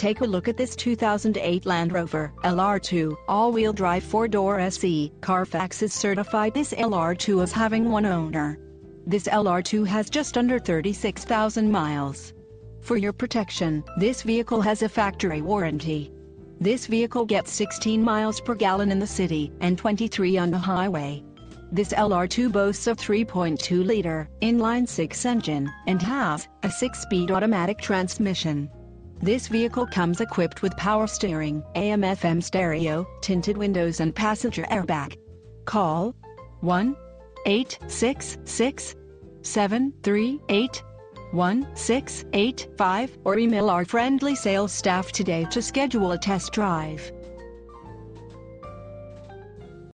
Take a look at this 2008 Land Rover LR2 all-wheel drive 4-door SE. Carfax is certified this LR2 as having one owner. This LR2 has just under 36,000 miles. For your protection, this vehicle has a factory warranty. This vehicle gets 16 miles per gallon in the city and 23 on the highway. This LR2 boasts a 3.2-liter inline-six engine and has a 6-speed automatic transmission. This vehicle comes equipped with power steering, AM-FM stereo, tinted windows and passenger airbag. Call 1-866-738-1685 or email our friendly sales staff today to schedule a test drive.